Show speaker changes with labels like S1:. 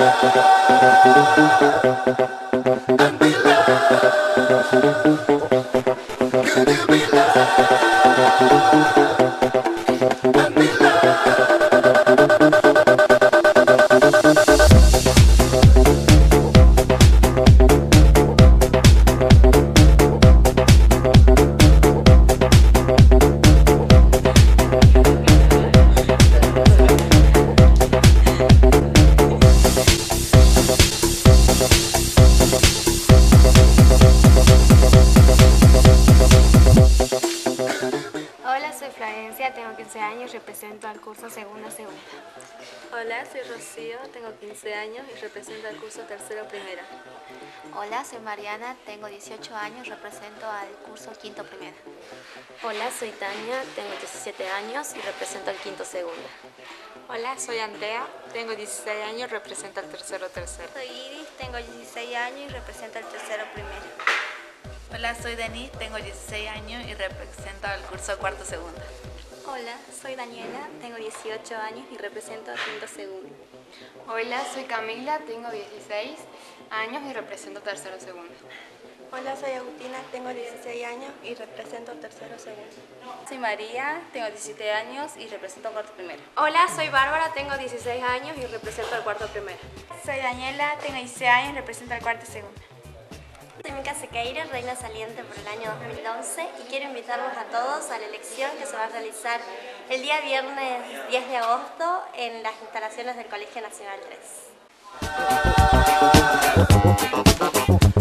S1: Thank you? Florencia, tengo 15 años y represento al curso Segunda Segunda.
S2: Hola, soy Rocío, tengo 15 años y represento al curso Tercero Primera.
S3: Hola, soy Mariana, tengo 18 años, represento al curso Quinto Primera.
S4: Hola, soy Tania, tengo 17 años y represento al Quinto Segunda.
S5: Hola, soy Andrea, tengo 16 años y represento al Tercero Tercero.
S6: Soy Iris, tengo 16 años y represento al Tercero Primera.
S7: Hola, soy Denise, tengo 16 años y represento al curso Cuarto Segundo.
S8: Hola, soy Daniela, tengo 18 años y represento al Quinto Segundo.
S9: Hola, soy Camila, tengo 16 años y represento Tercero Segundo.
S10: Hola, soy Agustina, tengo 16 años y represento Tercero Segundo.
S11: Soy María, tengo 17 años y represento Cuarto Primero.
S12: Hola, soy Bárbara, tengo 16 años y represento al Cuarto Primero.
S13: Soy Daniela, tengo 16 años y represento al Cuarto Segundo.
S14: Soy Mica Sequeira, reina saliente por el año 2011 y quiero invitarlos a todos a la elección que se va a realizar el día viernes 10 de agosto en las instalaciones del Colegio Nacional 3.